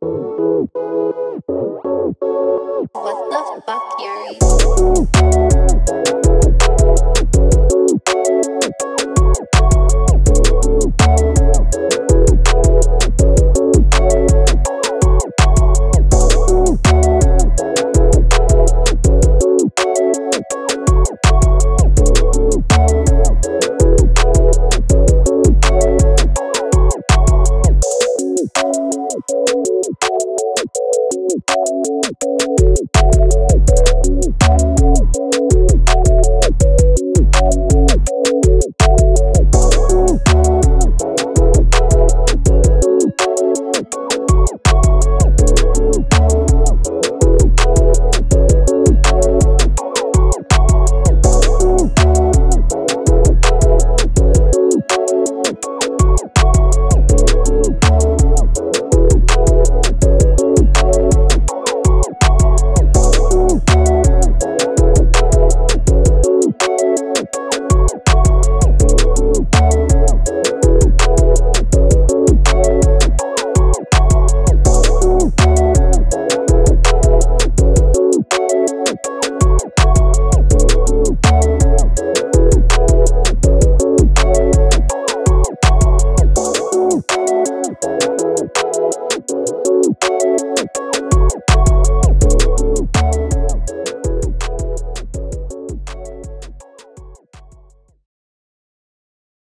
What the Ooh. Woo!